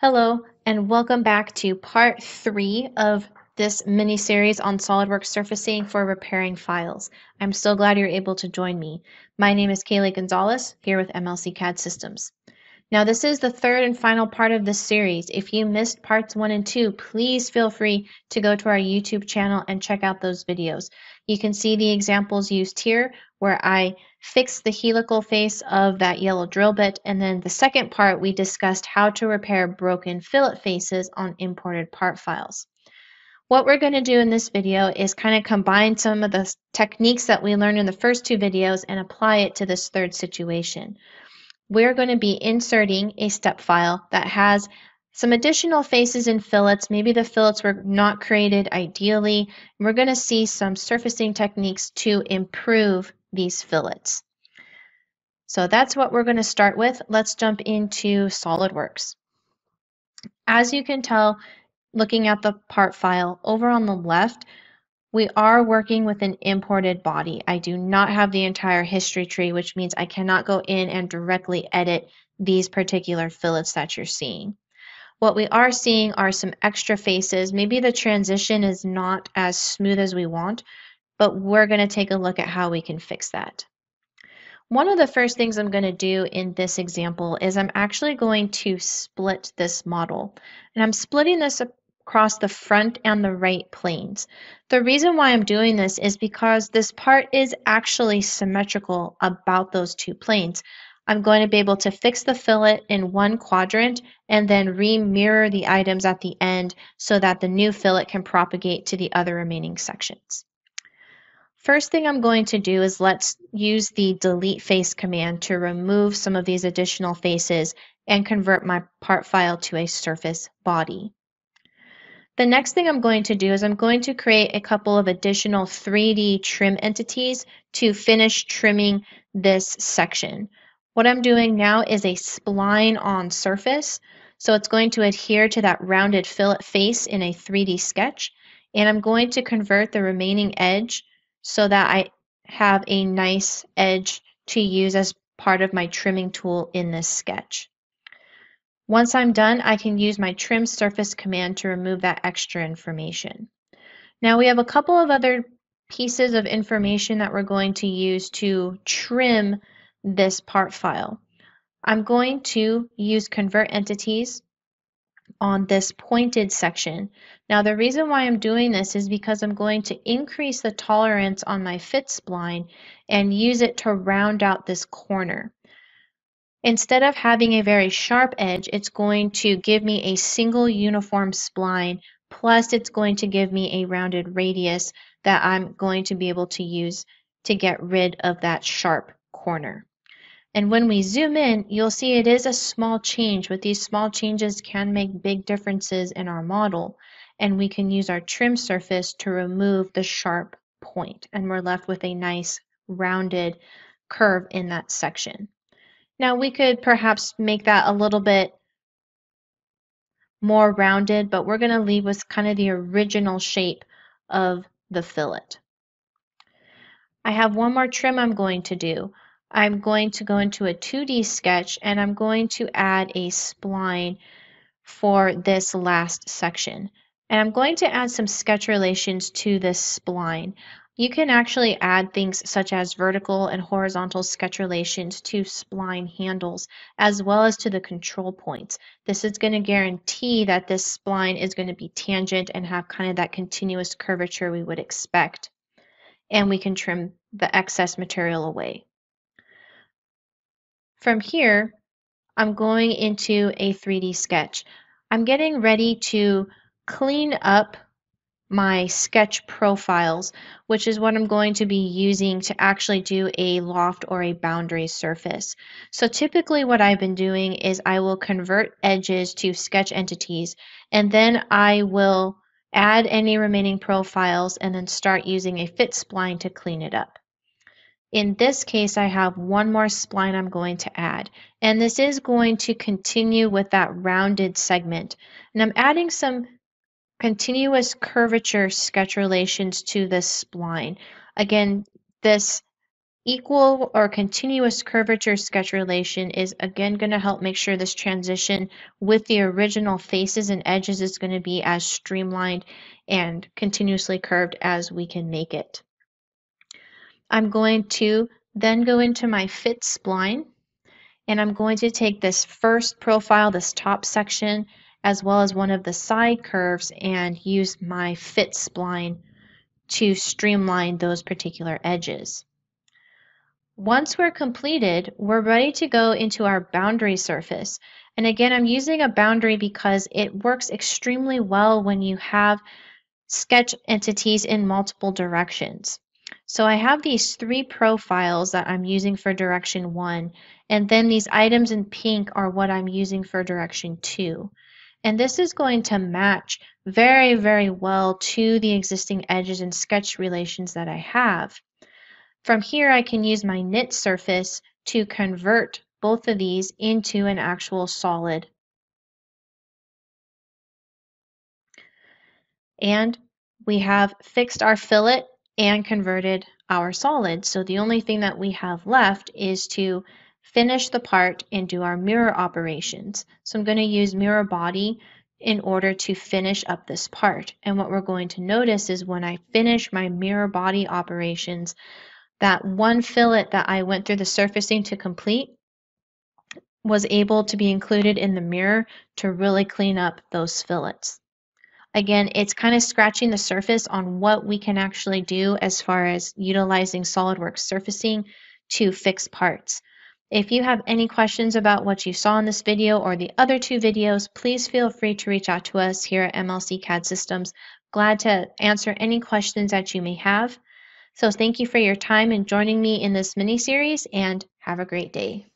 Hello, and welcome back to part three of this mini series on SOLIDWORKS surfacing for repairing files. I'm so glad you're able to join me. My name is Kali Gonzalez here with MLC CAD Systems. Now, this is the third and final part of this series. If you missed parts one and two, please feel free to go to our YouTube channel and check out those videos. You can see the examples used here where I fixed the helical face of that yellow drill bit. And then the second part, we discussed how to repair broken fillet faces on imported part files. What we're going to do in this video is kind of combine some of the techniques that we learned in the first two videos and apply it to this third situation. We're going to be inserting a step file that has some additional faces and fillets. Maybe the fillets were not created ideally. We're going to see some surfacing techniques to improve these fillets. So that's what we're going to start with. Let's jump into SOLIDWORKS. As you can tell, looking at the part file, over on the left, we are working with an imported body. I do not have the entire history tree, which means I cannot go in and directly edit these particular fillets that you're seeing. What we are seeing are some extra faces. Maybe the transition is not as smooth as we want, but we're going to take a look at how we can fix that. One of the first things I'm going to do in this example is I'm actually going to split this model. And I'm splitting this across the front and the right planes. The reason why I'm doing this is because this part is actually symmetrical about those two planes. I'm going to be able to fix the fillet in one quadrant and then re-mirror the items at the end so that the new fillet can propagate to the other remaining sections. First thing I'm going to do is let's use the delete face command to remove some of these additional faces and convert my part file to a surface body. The next thing I'm going to do is I'm going to create a couple of additional 3D trim entities to finish trimming this section. What I'm doing now is a spline on surface. So it's going to adhere to that rounded fillet face in a 3D sketch. And I'm going to convert the remaining edge so that I have a nice edge to use as part of my trimming tool in this sketch. Once I'm done, I can use my trim surface command to remove that extra information. Now we have a couple of other pieces of information that we're going to use to trim this part file. I'm going to use convert entities on this pointed section. Now the reason why I'm doing this is because I'm going to increase the tolerance on my fit spline and use it to round out this corner. Instead of having a very sharp edge, it's going to give me a single uniform spline, plus it's going to give me a rounded radius that I'm going to be able to use to get rid of that sharp corner. And when we zoom in, you'll see it is a small change, but these small changes can make big differences in our model. And we can use our trim surface to remove the sharp point, and we're left with a nice rounded curve in that section. Now we could perhaps make that a little bit more rounded, but we're going to leave with kind of the original shape of the fillet. I have one more trim I'm going to do. I'm going to go into a 2D sketch and I'm going to add a spline for this last section. And I'm going to add some sketch relations to this spline. You can actually add things such as vertical and horizontal sketch relations to spline handles, as well as to the control points. This is going to guarantee that this spline is going to be tangent and have kind of that continuous curvature we would expect. And we can trim the excess material away. From here, I'm going into a 3D sketch. I'm getting ready to clean up my sketch profiles, which is what I'm going to be using to actually do a loft or a boundary surface. So typically what I've been doing is I will convert edges to sketch entities, and then I will add any remaining profiles and then start using a fit spline to clean it up. In this case, I have one more spline I'm going to add, and this is going to continue with that rounded segment. And I'm adding some continuous curvature sketch relations to this spline. Again, this equal or continuous curvature sketch relation is again going to help make sure this transition with the original faces and edges is going to be as streamlined and continuously curved as we can make it. I'm going to then go into my fit spline and I'm going to take this first profile, this top section, as well as one of the side curves and use my fit spline to streamline those particular edges. Once we're completed, we're ready to go into our boundary surface. And again, I'm using a boundary because it works extremely well when you have sketch entities in multiple directions. So I have these three profiles that I'm using for direction one, and then these items in pink are what I'm using for direction two. And this is going to match very, very well to the existing edges and sketch relations that I have. From here, I can use my knit surface to convert both of these into an actual solid. And we have fixed our fillet and converted our solid. So the only thing that we have left is to finish the part and do our mirror operations. So I'm going to use mirror body in order to finish up this part. And what we're going to notice is when I finish my mirror body operations, that one fillet that I went through the surfacing to complete was able to be included in the mirror to really clean up those fillets. Again, it's kind of scratching the surface on what we can actually do as far as utilizing SOLIDWORKS surfacing to fix parts. If you have any questions about what you saw in this video or the other two videos, please feel free to reach out to us here at MLC CAD Systems. Glad to answer any questions that you may have. So thank you for your time and joining me in this mini series and have a great day.